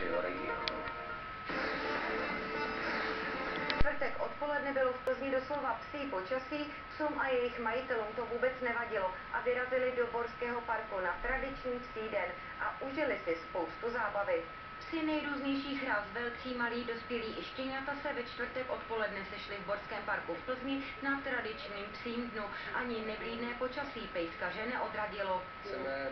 regionu. čtvrtek odpoledne bylo v Plzni doslova psí počasí, psům a jejich majitelům to vůbec nevadilo a vyrazili do Borského parku na tradiční psí den a užili si spoustu zábavy. Psy nejrůznějších ras, velcí, malí, dospělí i štěňata se ve čtvrtek odpoledne sešli v Borském parku v Plzni na tradičním psím dnu. Ani nevlídné počasí pejskaře neodradilo. Chceme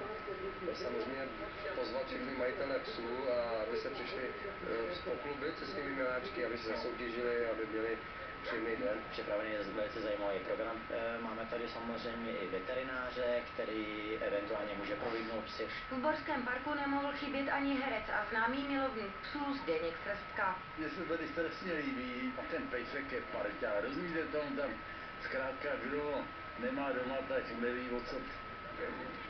samozřejmě pozvat všechny majitele psů, a aby se přišli poklubit se svými miláčky, aby se soutěžili, aby měli příjemný den. Připravený je velice zajímavý program. Eh, Máme tady samozřejmě i veterináře, který eventuálně může prohlídnout psy. V Borském parku nemohl chybět ani herec a známý milovník psů Zdeněk Srstka. Mně se tady strašně líbí a ten pejsek je parťa. Rozumíte tomu tam zkrátka kdo nemá doma, tak neví o co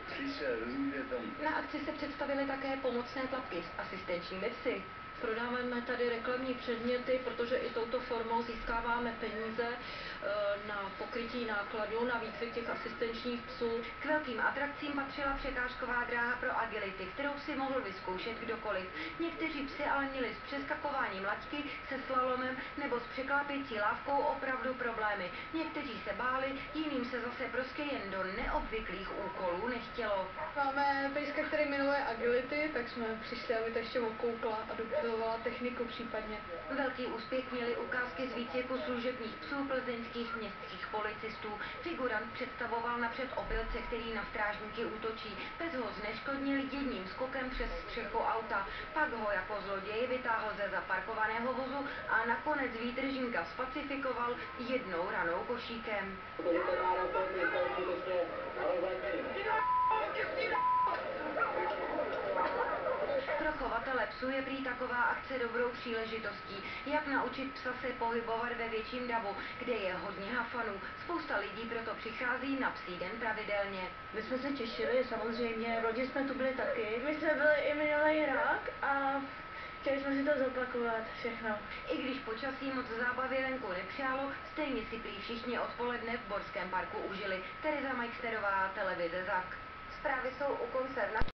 přišel, rozumíte tomu. Na akci se představily také pomocné tlapky s asistenčními psy. Prodáváme tady reklamní předměty, protože i touto formou získáváme peníze eh, na pokrytí nákladů na výcvik těch asistenčních psů. K velkým atrakcím patřila překážková dráha pro agility, kterou si mohl vyzkoušet kdokoliv. Někteří psy ale měli s přeskakováním laťky, se slalomem nebo s překlápěcí lávkou opravdu problémy. Někteří se báli, jiným se zase prostě jen do neobvyklých úkolů nechtělo. Máme pejska, který miluje agility, tak jsme přišli, aby to ještě okoukla a dobudovala techniku případně. Velký úspěch měly ukázky z výcviku služebních psů plzeňských městských policistů. Figurant představoval napřed opilce, který na strážníky útočí. Pes ho zneškodnil jedním skokem přes střechu auta. Pak ho jako zloděj vytáhl ze zaparkovaného vozu a nakonec výdržínka spacifikoval jednou ranou košíkem. Chovatele psů je prý taková akce dobrou příležitostí, jak naučit psa se pohybovat ve větším davu, kde je hodně hafanů. Spousta lidí proto přichází na psí den pravidelně. My jsme se těšili, samozřejmě, lodi jsme tu byli taky. My jsme byli i minulý rok a chtěli jsme si to zopakovat všechno. I když počasí moc zábavy venku nepřálo, stejně si prý všichni odpoledne v Borském parku užili. Tereza Majsterová, televize ZAK. Zprávy jsou u konce.